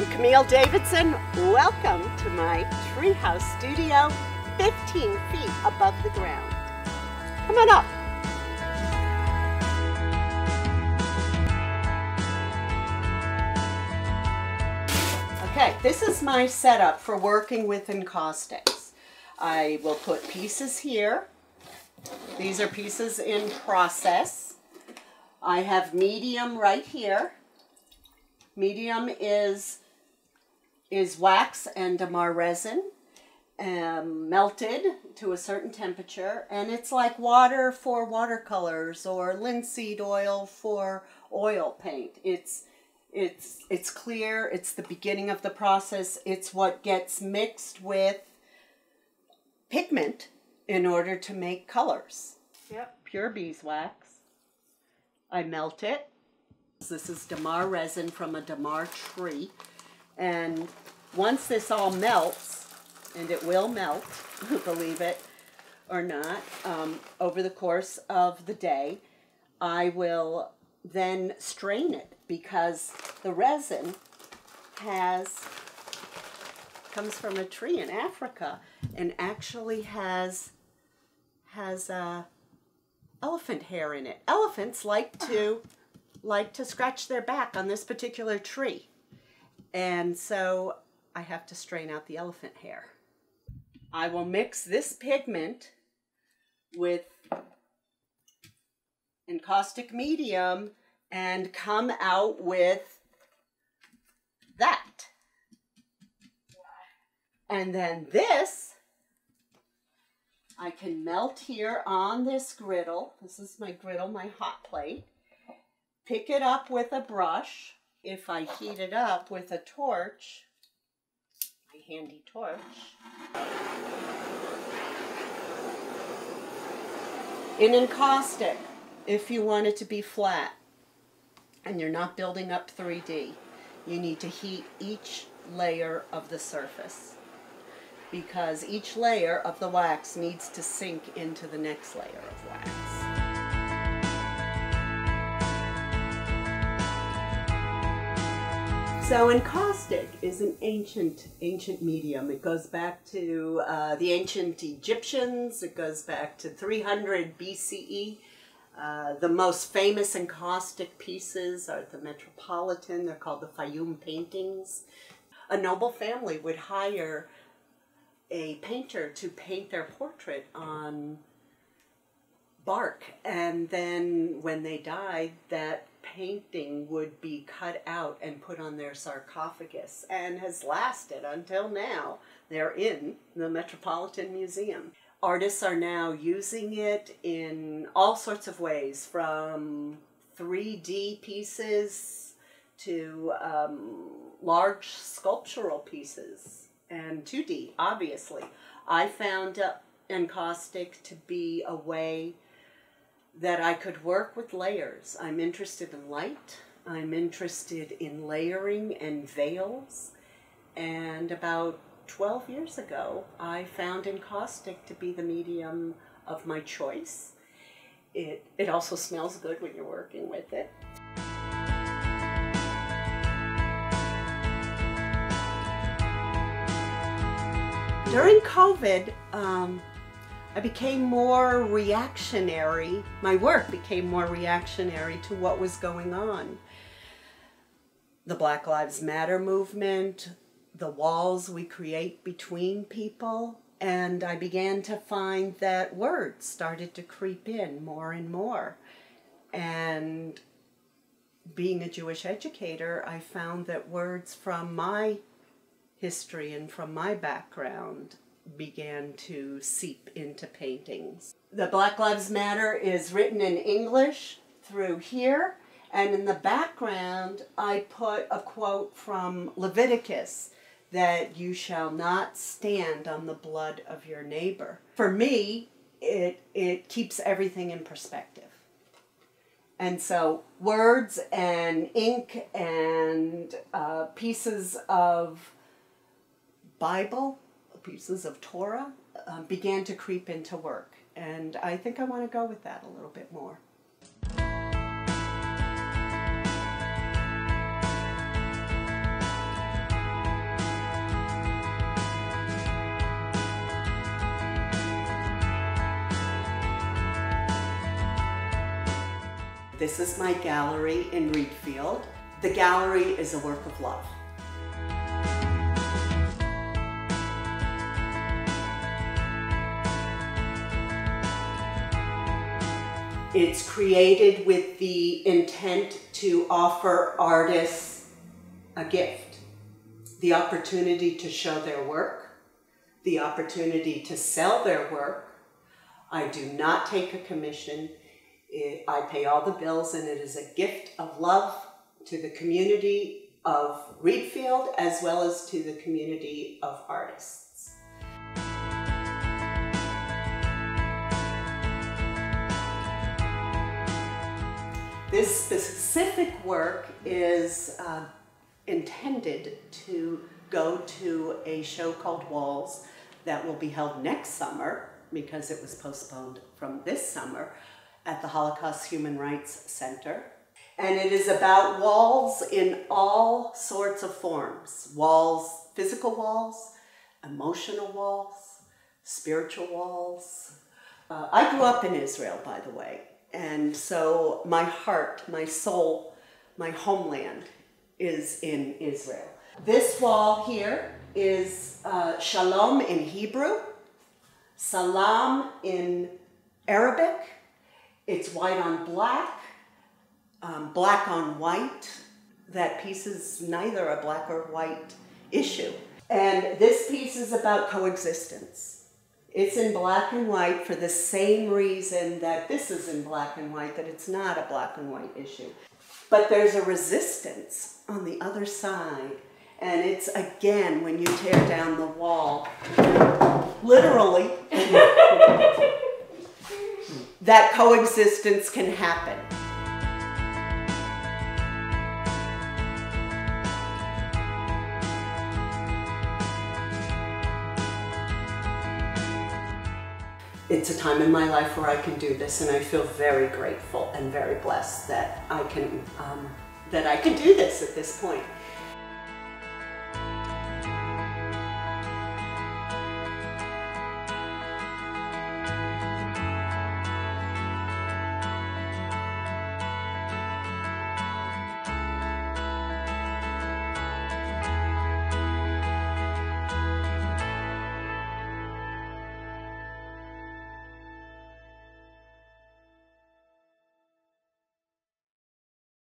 I'm Camille Davidson. Welcome to my treehouse studio, 15 feet above the ground. Come on up. Okay, this is my setup for working with encaustics. I will put pieces here. These are pieces in process. I have medium right here. Medium is is wax and damar resin um, melted to a certain temperature and it's like water for watercolors or linseed oil for oil paint. It's it's it's clear, it's the beginning of the process, it's what gets mixed with pigment in order to make colors. Yep, pure beeswax. I melt it. This is damar resin from a damar tree. And once this all melts, and it will melt, believe it or not, um, over the course of the day, I will then strain it because the resin has comes from a tree in Africa and actually has has uh, elephant hair in it. Elephants like to like to scratch their back on this particular tree. And so I have to strain out the elephant hair. I will mix this pigment with encaustic medium and come out with that. And then this, I can melt here on this griddle. This is my griddle, my hot plate. Pick it up with a brush if I heat it up with a torch, my handy torch, in encaustic, if you want it to be flat and you're not building up 3D, you need to heat each layer of the surface because each layer of the wax needs to sink into the next layer of wax. So encaustic is an ancient, ancient medium. It goes back to uh, the ancient Egyptians. It goes back to 300 BCE. Uh, the most famous encaustic pieces are at the Metropolitan. They're called the Fayum paintings. A noble family would hire a painter to paint their portrait on bark. And then when they died, that painting would be cut out and put on their sarcophagus and has lasted until now. They're in the Metropolitan Museum. Artists are now using it in all sorts of ways from 3D pieces to um, large sculptural pieces and 2D, obviously. I found uh, encaustic to be a way that I could work with layers. I'm interested in light. I'm interested in layering and veils. And about 12 years ago, I found encaustic to be the medium of my choice. It, it also smells good when you're working with it. During COVID, um, I became more reactionary. My work became more reactionary to what was going on. The Black Lives Matter movement, the walls we create between people, and I began to find that words started to creep in more and more. And being a Jewish educator, I found that words from my history and from my background began to seep into paintings. The Black Lives Matter is written in English through here, and in the background I put a quote from Leviticus that you shall not stand on the blood of your neighbor. For me, it, it keeps everything in perspective. And so words and ink and uh, pieces of Bible pieces of Torah um, began to creep into work. And I think I want to go with that a little bit more. This is my gallery in Readfield. The gallery is a work of love. It's created with the intent to offer artists a gift, the opportunity to show their work, the opportunity to sell their work. I do not take a commission. I pay all the bills and it is a gift of love to the community of Readfield as well as to the community of artists. This specific work is uh, intended to go to a show called Walls that will be held next summer because it was postponed from this summer at the Holocaust Human Rights Center. And it is about walls in all sorts of forms. Walls, physical walls, emotional walls, spiritual walls. Uh, I grew up in Israel, by the way, and so my heart, my soul, my homeland is in Israel. This wall here is uh, Shalom in Hebrew, Salam in Arabic. It's white on black, um, black on white. That piece is neither a black or white issue. And this piece is about coexistence. It's in black and white for the same reason that this is in black and white, that it's not a black and white issue. But there's a resistance on the other side. And it's again when you tear down the wall, literally, that coexistence can happen. It's a time in my life where I can do this, and I feel very grateful and very blessed that I can um, that I can do this at this point.